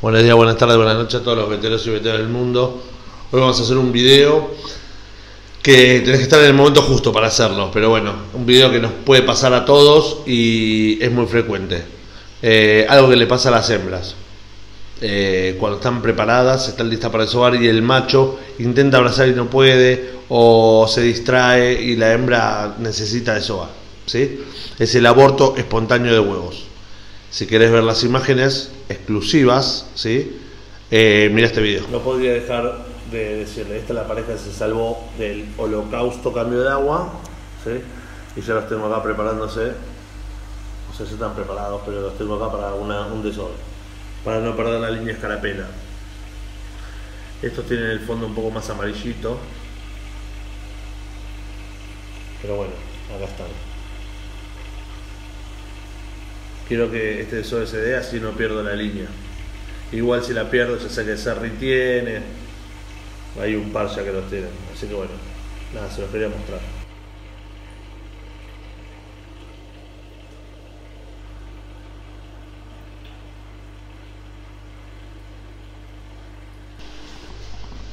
Buenos días, buenas tardes, buenas noches a todos los veteros y veteras del mundo. Hoy vamos a hacer un video que tenés que estar en el momento justo para hacerlo, pero bueno, un video que nos puede pasar a todos y es muy frecuente. Eh, algo que le pasa a las hembras. Eh, cuando están preparadas, están listas para desovar y el macho intenta abrazar y no puede, o se distrae y la hembra necesita desovar. ¿sí? Es el aborto espontáneo de huevos. Si querés ver las imágenes exclusivas, ¿sí? Eh, mira este video. No podría dejar de decirle, esta es la pareja que se salvó del holocausto cambio de agua, ¿sí? y ya los tengo acá preparándose, no sé si están preparados, pero los tengo acá para una, un desorden, para no perder la línea escarapela. Estos tienen el fondo un poco más amarillito, pero bueno, acá están. Quiero que este desove se dé así no pierdo la línea. Igual si la pierdo ya sé que Serri tiene. Hay un par ya que los tienen. Así que bueno, nada, se los quería mostrar.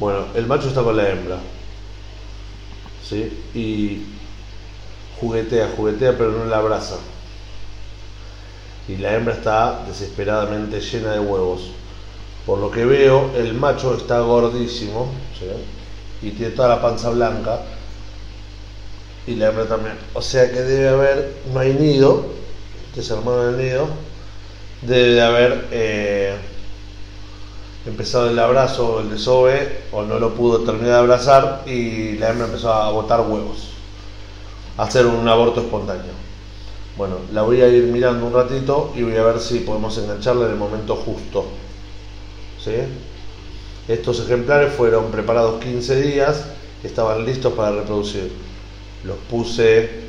Bueno, el macho está con la hembra. ¿Sí? Y juguetea, juguetea, pero no la abraza y la hembra está desesperadamente llena de huevos. Por lo que veo, el macho está gordísimo y tiene toda la panza blanca y la hembra también. O sea que debe haber, no hay nido, este es hermano del nido, debe de haber eh, empezado el abrazo, el desove, o no lo pudo terminar de abrazar y la hembra empezó a botar huevos, a hacer un aborto espontáneo. Bueno, la voy a ir mirando un ratito y voy a ver si podemos engancharla en el momento justo. ¿Sí? Estos ejemplares fueron preparados 15 días, estaban listos para reproducir. Los puse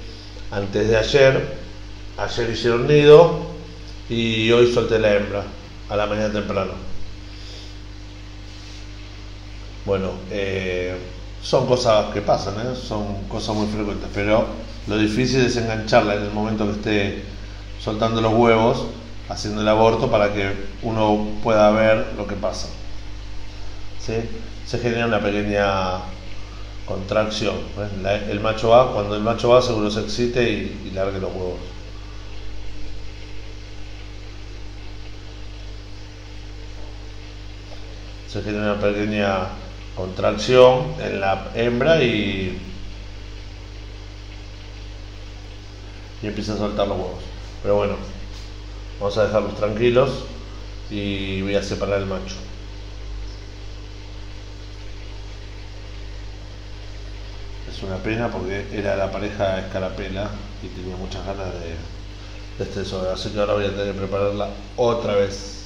antes de ayer, ayer hicieron nido y hoy solté la hembra a la mañana temprano. Bueno, eh, son cosas que pasan, ¿eh? son cosas muy frecuentes, pero lo difícil es engancharla en el momento que esté soltando los huevos, haciendo el aborto para que uno pueda ver lo que pasa. ¿Sí? Se genera una pequeña contracción. el macho va, cuando el macho va seguro se excite y, y largue los huevos. Se genera una pequeña contracción en la hembra y y empieza a soltar los huevos. Pero bueno, vamos a dejarlos tranquilos y voy a separar el macho. Es una pena porque era la pareja escarapela y tenía muchas ganas de, de este sobre, así que ahora voy a tener que prepararla otra vez.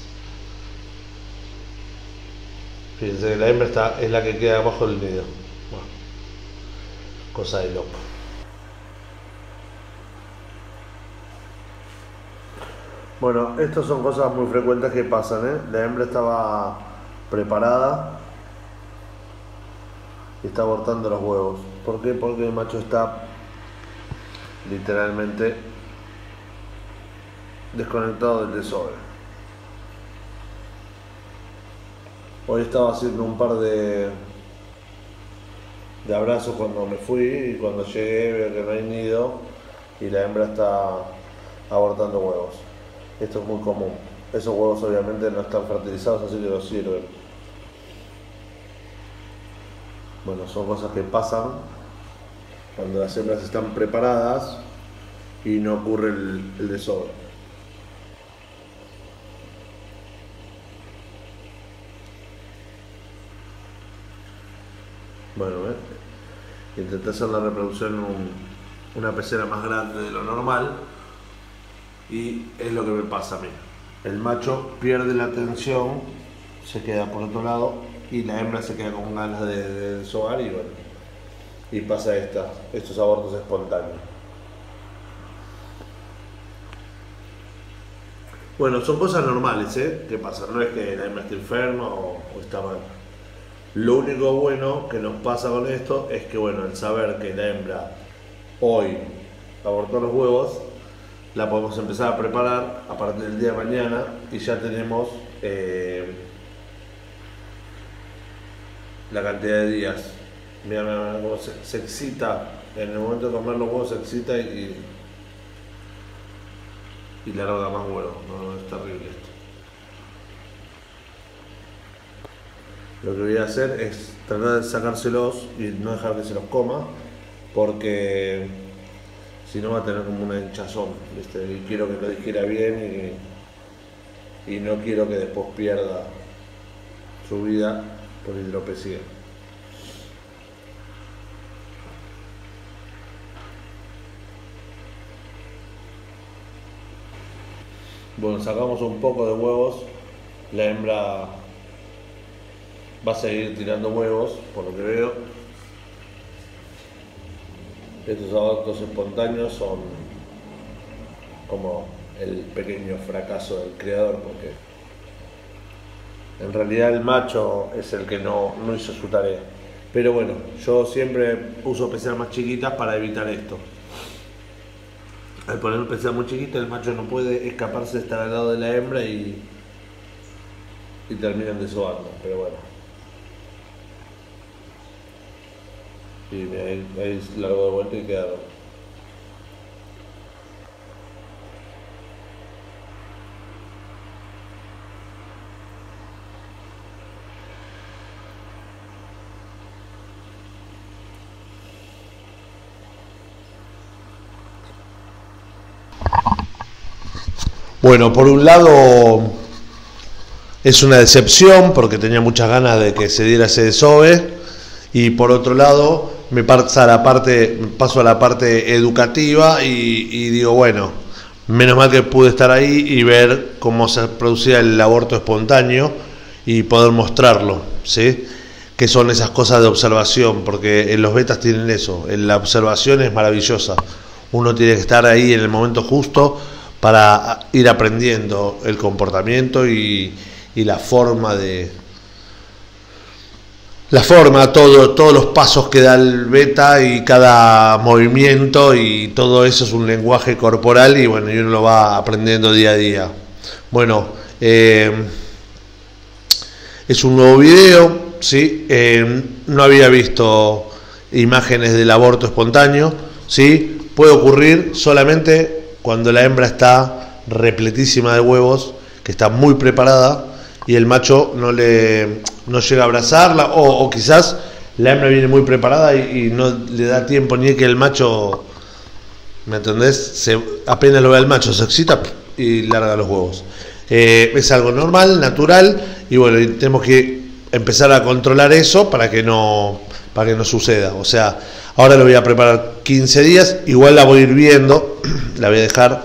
Fíjense que la hembra está, es la que queda abajo del nido. Bueno, cosa de loco. Bueno, estas son cosas muy frecuentes que pasan, ¿eh? La hembra estaba preparada y está abortando los huevos. ¿Por qué? Porque el macho está literalmente desconectado del desove. Hoy estaba haciendo un par de, de abrazos cuando me fui y cuando llegué veo que no hay nido y la hembra está abortando huevos. Esto es muy común. Esos huevos obviamente no están fertilizados, así que no sirven. Bueno, son cosas que pasan cuando las hembras están preparadas y no ocurre el, el desove. Bueno, ¿eh? intenté hacer la reproducción en una pecera más grande de lo normal y es lo que me pasa a mí. El macho pierde la atención, se queda por otro lado y la hembra se queda con ganas de, de y bueno, y pasa esta, estos abortos espontáneos. Bueno, son cosas normales, ¿eh? ¿Qué pasa? No es que la hembra esté enferma o, o está mal. Lo único bueno que nos pasa con esto es que, bueno, el saber que la hembra hoy abortó los huevos, la podemos empezar a preparar a partir del día de mañana y ya tenemos eh, la cantidad de días. Mira, cómo se, excita, en el momento de comer los huevos se excita y, y larga más huevos, no, es terrible esto. Lo que voy a hacer es tratar de sacárselos y no dejar que se los coma, porque si no va a tener como una hinchazón, Y quiero que lo digiera bien y, y no quiero que después pierda su vida por hidropesía. Bueno, sacamos un poco de huevos, la hembra va a seguir tirando huevos, por lo que veo. Estos abortos espontáneos son como el pequeño fracaso del creador, porque en realidad el macho es el que no, no hizo su tarea. Pero bueno, yo siempre uso peceras más chiquitas para evitar esto. Al poner un pecera muy chiquito, el macho no puede escaparse de estar al lado de la hembra y, y terminan desobando. Pero bueno. Y ahí, ahí largo de vuelta y quedaron. Bueno, por un lado es una decepción porque tenía muchas ganas de que se diera ese desove y por otro lado me paso a la parte, paso a la parte educativa y, digo, bueno, menos mal que pude estar ahí y ver cómo se producía el aborto espontáneo y poder mostrarlo, ¿sí? que son esas cosas de observación, porque en los betas tienen eso, en la observación es maravillosa, uno tiene que estar ahí en el momento justo para ir aprendiendo el comportamiento y la forma de, la forma, todo, todos los pasos que da el beta y cada movimiento y todo eso es un lenguaje corporal y bueno, y uno lo va aprendiendo día a día. Bueno, eh, es un nuevo video, ¿sí? Eh, no había visto imágenes del aborto espontáneo, ¿sí? Puede ocurrir solamente cuando la hembra está repletísima de huevos, que está muy preparada y el macho no le no llega a abrazarla o, quizás la hembra viene muy preparada y, no le da tiempo ni que el macho ¿me entendés? Se, apenas lo ve el macho se excita y larga los huevos eh, es algo normal, natural y bueno, tenemos que empezar a controlar eso para que no para que no suceda, o sea, ahora lo voy a preparar 15 días, igual la voy a ir viendo, la voy a dejar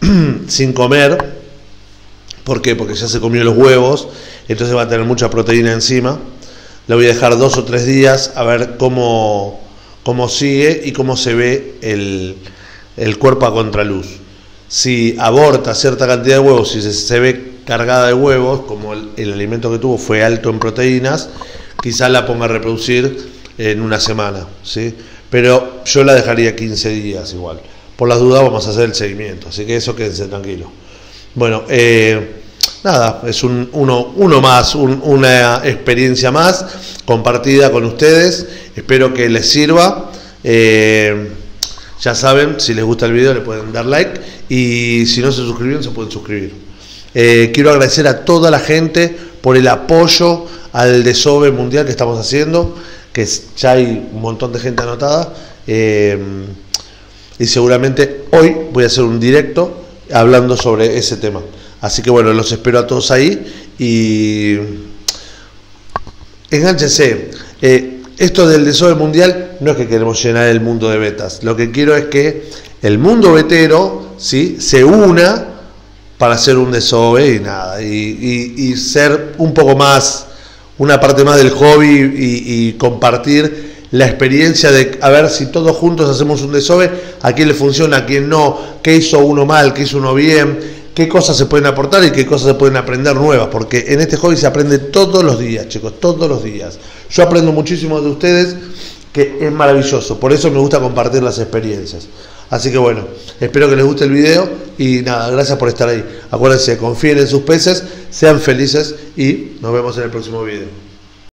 sin comer ¿Por qué? Porque ya se comió los huevos, entonces va a tener mucha proteína encima. Le voy a dejar dos o tres días a ver cómo, cómo sigue y cómo se ve el, cuerpo a contraluz. Si aborta cierta cantidad de huevos, si se, ve cargada de huevos, como el, el, alimento que tuvo fue alto en proteínas, quizás la ponga a reproducir en una semana. ¿sí? Pero yo la dejaría 15 días igual. Por las dudas vamos a hacer el seguimiento, así que eso quédense tranquilo. Bueno, eh, nada, es un, uno, más, una experiencia más compartida con ustedes. Espero que les sirva. Eh, ya saben, si les gusta el video le pueden dar like y si no se suscribieron se pueden suscribir. Eh, quiero agradecer a toda la gente por el apoyo al desove mundial que estamos haciendo, que ya hay un montón de gente anotada. y seguramente hoy voy a hacer un directo hablando sobre ese tema. Así que bueno, los espero a todos ahí y enganchense. Eh, esto del desove mundial no es que queremos llenar el mundo de betas. Lo que quiero es que el mundo betero ¿sí? se una para hacer un desove y nada. Y, ser un poco más, una parte más del hobby y compartir la experiencia de a ver si todos juntos hacemos un desove, a quién le funciona, a quién no, qué hizo uno mal, qué hizo uno bien, qué cosas se pueden aportar y qué cosas se pueden aprender nuevas, porque en este hobby se aprende todos los días, chicos, todos los días. Yo aprendo muchísimo de ustedes, que es maravilloso, por eso me gusta compartir las experiencias. Así que bueno, espero que les guste el video y nada, gracias por estar ahí. Acuérdense, confíen en sus peces, sean felices y nos vemos en el próximo video.